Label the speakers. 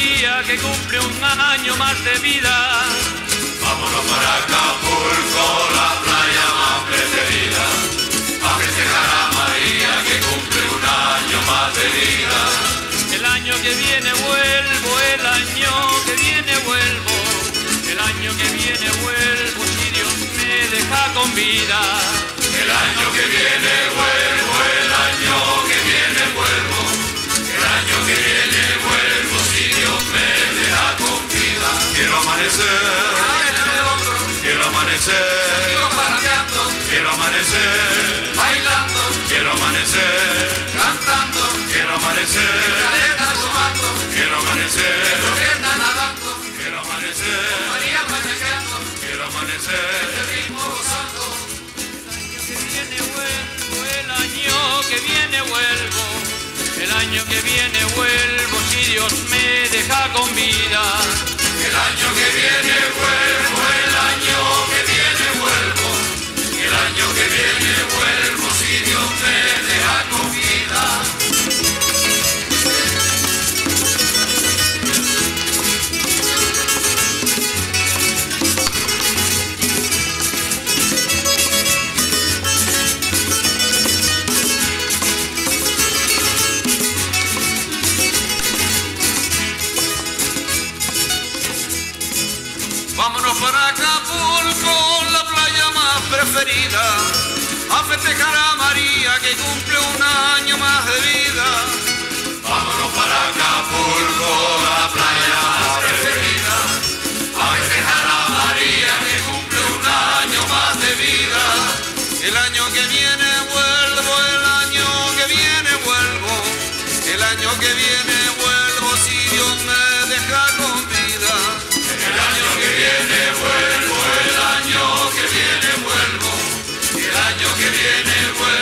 Speaker 1: María que cumple un año más de vida.
Speaker 2: Vámonos para Acapulco, la playa más preferida. A festejar a María que cumple un año más de vida.
Speaker 1: El año que viene vuelvo, el año que viene vuelvo. El año que viene vuelvo si Dios me deja con vida.
Speaker 2: El año que viene vuelvo, amanecer, quiero amanecer, quiero amanecer,
Speaker 3: bailando,
Speaker 2: quiero amanecer,
Speaker 3: cantando,
Speaker 2: quiero amanecer, quiero amanecer, quiero amanecer, quiero amanecer.
Speaker 3: el
Speaker 1: año que viene vuelvo, el año que viene vuelvo si Dios me deja con vida.
Speaker 2: Año que viene
Speaker 3: para Acapulco, la playa más preferida, a festejar a María que cumple un año más de vida.
Speaker 2: Seeing it